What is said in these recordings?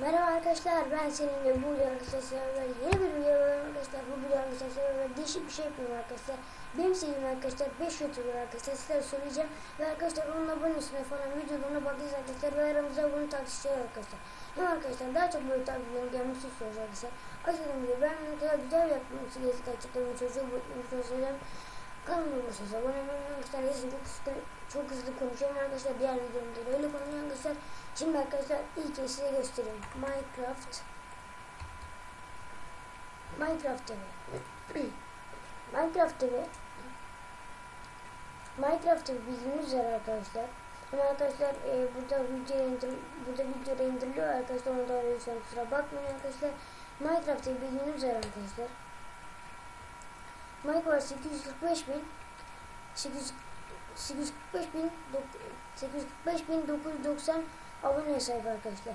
Merhaba arkadaşlar ben seninle bu video arkadaşlar yeni bir video arkadaşlar. Bu video arkadaşlar değişik bir şey yapıyorum arkadaşlar. Benim sevdiğim arkadaşlar 5 youtuber arkadaşlar sizlere söyleyeceğim. Ve arkadaşlar onun abonesine falan videolarına bakacağız arkadaşlar ve aramızda bunu tartışacağız arkadaşlar. Hem arkadaşlar daha çok böyle takiplerin gelmesi istiyoruz arkadaşlar. Aşağıdan video ben ne kadar güzel gerçekten gerçekten bu çocuğu bu çocuğu Kanalıma olursanız abone olmayı arkadaşlar. Yazın çok hızlı, çok hızlı konuşuyorum arkadaşlar. Diğer videomda da öyle konuşuyorum arkadaşlar. Şimdi arkadaşlar ilk size göstereyim. Minecraft Minecraft TV Minecraft TV Minecraft TV bildiğiniz üzere arkadaşlar. Ama arkadaşlar e, burada video indir burada video indiriliyor arkadaşlar. Onu da lütfen kusura bakmayın arkadaşlar. Minecraft TV bildiğiniz üzere arkadaşlar. Minecraft 845 bin 845 bin 845 bin 990 aboneye sahip arkadaşlar.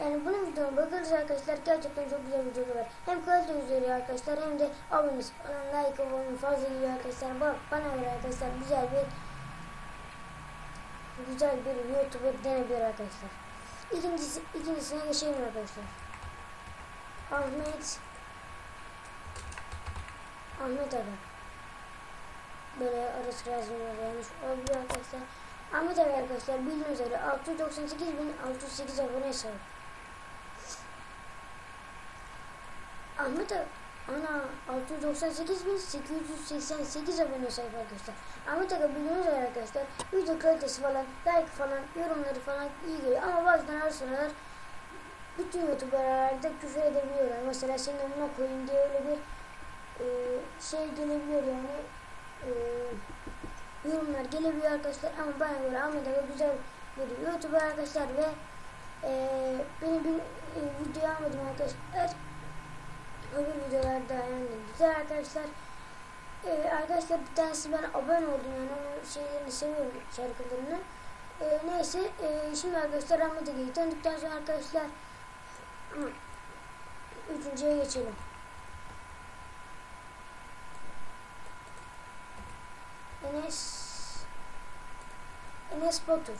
Yani bunun videona bakarız arkadaşlar gerçekten çok güzel videolar var. Hem kalite üzeri arkadaşlar hem de abonesi falan like abone fazla geliyor arkadaşlar. Bak bana göre arkadaşlar güzel bir güzel bir YouTuber denebilir arkadaşlar. İkincisi, ikincisine geçelim arkadaşlar. Ahmet Ahmet Aga. Böyle sıra yazmıyor yanlış olabiliyor arkadaşlar. Ahmet Aga arkadaşlar bildiğiniz üzere 698.608 abone sahip. Ahmet Aga Ana 698.888 abone sahip arkadaşlar. Ahmet Aga bildiğiniz üzere arkadaşlar video kalitesi falan, like falan, yorumları falan iyi geliyor. Ama bazen ara sıralar bütün youtuberlerde küfür edebiliyorlar. Mesela senin önüne koyayım diye öyle bir e, şey gelebiliyor yani e, yorumlar gelebiliyor arkadaşlar. Ama bana göre Aga güzel bir youtuber arkadaşlar ve e, beni bir e, video almadım arkadaşlar. Öbür videolarda yani güzel arkadaşlar. E, arkadaşlar bir tanesi ben abone oldum yani onun şeylerini seviyorum şarkılarını. E, neyse e, şimdi arkadaşlar Ahmet Aga'yı tanıdıktan sonra arkadaşlar üçüncüye geçelim Enes Enes Batur.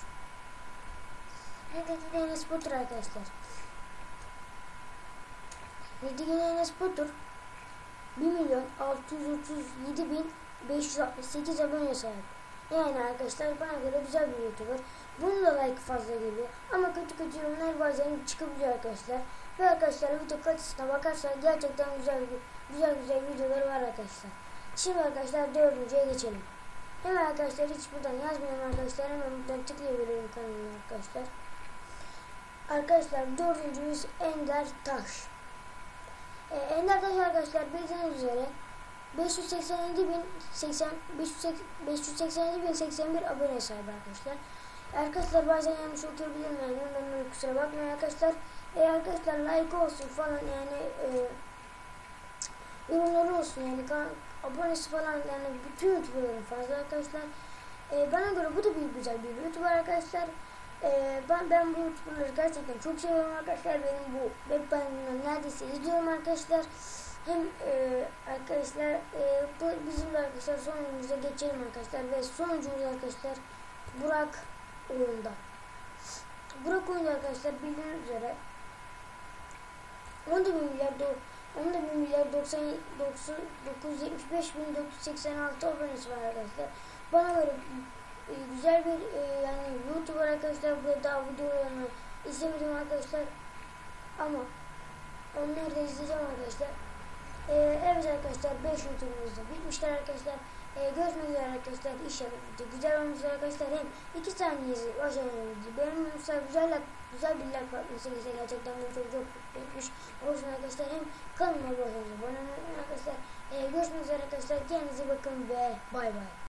Hedefli Enes Batur arkadaşlar. Hedefli Enes Batur 1 milyon 637 bin 568 abone sahip. Yani arkadaşlar bana göre güzel bir youtuber. Bunun da like fazla geliyor. Ama kötü kötü yorumlar bazen çıkabiliyor arkadaşlar. Ve arkadaşlar video kalitesine bakarsak gerçekten güzel güzel güzel videolar var arkadaşlar. Şimdi arkadaşlar dördüncüye geçelim. Hemen arkadaşlar hiç buradan yazmayalım arkadaşlar. Hemen buradan tıklayabilirim kanalıma arkadaşlar. Arkadaşlar dördüncümüz Ender Taş. Ee, Ender Taş arkadaşlar bildiğiniz üzere 587 bin 80 587 bin 81 abone sahip arkadaşlar. Arkadaşlar bazen yanlış okuyabilirim yani ondan kusura bakmayın arkadaşlar. E, arkadaşlar like olsun falan yani e, yorumları olsun yani abonesi falan yani bütün youtuberların fazla arkadaşlar. Ee, bana göre bu da bir güzel bir youtuber arkadaşlar. Ee, ben, ben bu youtuberları gerçekten çok seviyorum arkadaşlar. Benim bu web panelinden neredeyse izliyorum arkadaşlar. Hem e, arkadaşlar e, bu bizim arkadaşlar sonuncumuza geçelim arkadaşlar ve sonuncumuz arkadaşlar Burak oyunda. Burak oyunda arkadaşlar bildiğiniz üzere 10 milyar dolar Onda 1 milyar 90, 90, 975 bin 986 abonesi var arkadaşlar. Bana göre e, güzel bir e, yani YouTuber arkadaşlar burada daha videolarını izlemedim arkadaşlar. Ama onları da izleyeceğim arkadaşlar. E, evet arkadaşlar 5 YouTuber'ımız da bitmişler arkadaşlar. E, görüşmek üzere arkadaşlar. İnşallah güzel olmuştur arkadaşlar. Hem 2 saniyesi başarılarımızı beğenmemişler. Güzel, güzel bir like atması gerçekten beni çok çok etmiş. Olsun arkadaşlar. Hem kanalıma abone olun. Arkadaşlar e, görüşmek üzere arkadaşlar. Kendinize bakın ve bay bay.